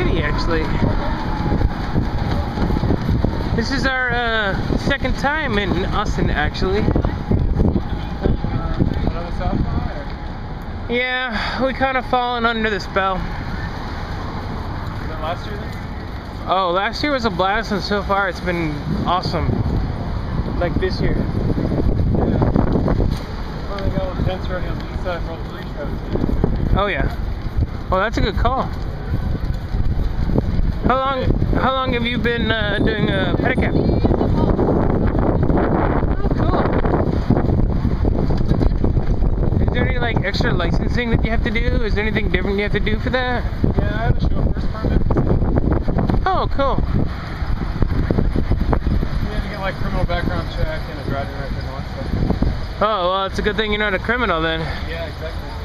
City, actually. This is our uh, second time in Austin, actually. Yeah, we kind of fallen under the spell. last year then? Oh, last year was a blast, and so far it's been awesome. Like this year. Yeah. Oh yeah. Well, that's a good call. How long? How long have you been uh, doing a pedicab? Cool. Is there any like extra licensing that you have to do? Is there anything different you have to do for that? Yeah, I have a chauffeur's permit. Oh, cool. We had to get like criminal background check and a driving record and all that stuff. Oh, well, it's a good thing you're not a criminal then. Yeah, exactly.